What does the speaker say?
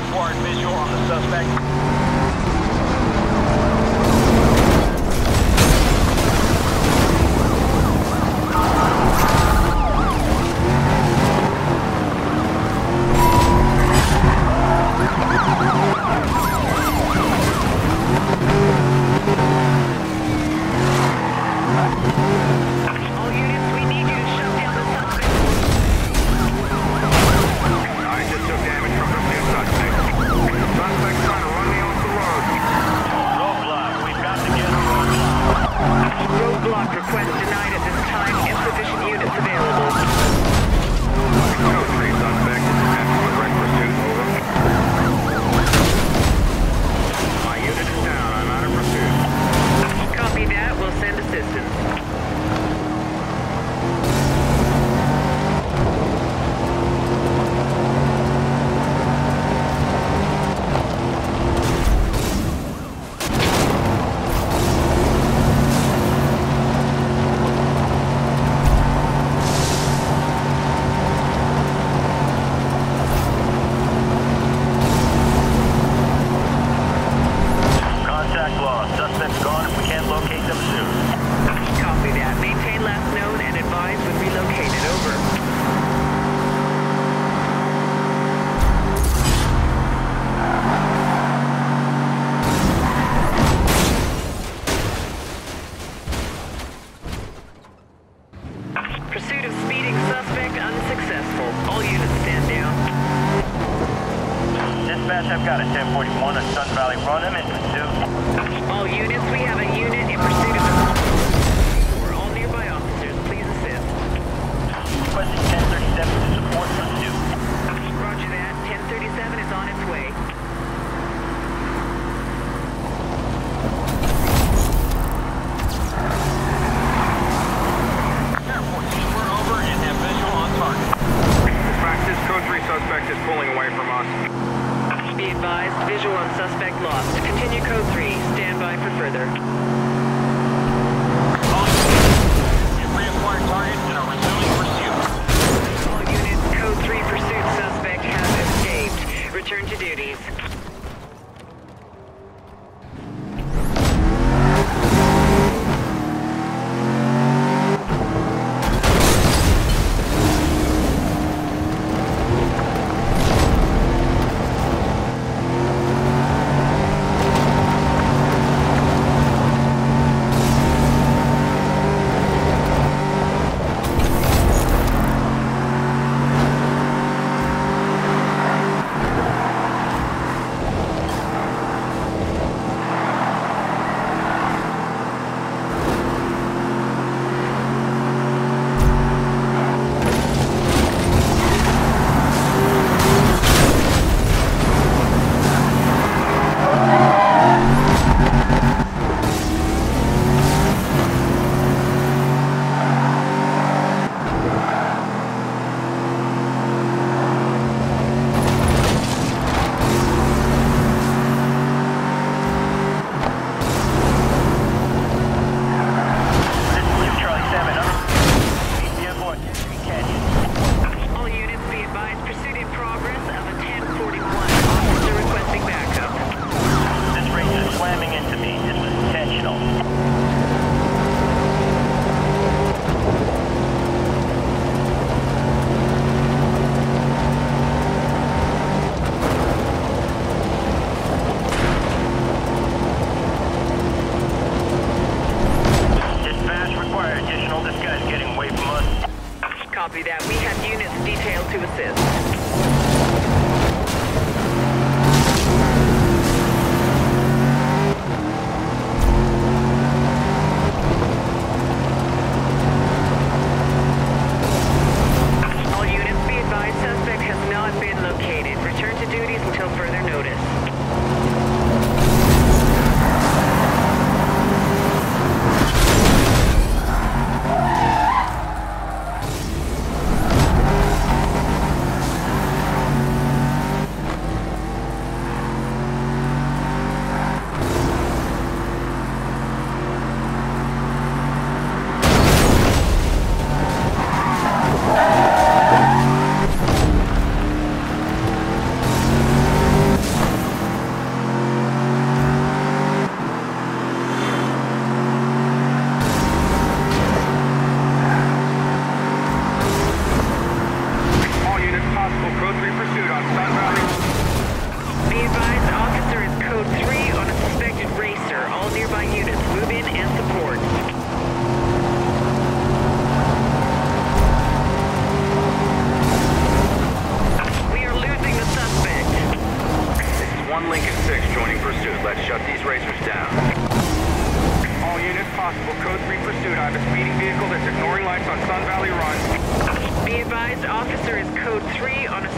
3 visual on the suspect. possible, code 3 pursuit on southbound advised, officer is code 3 on a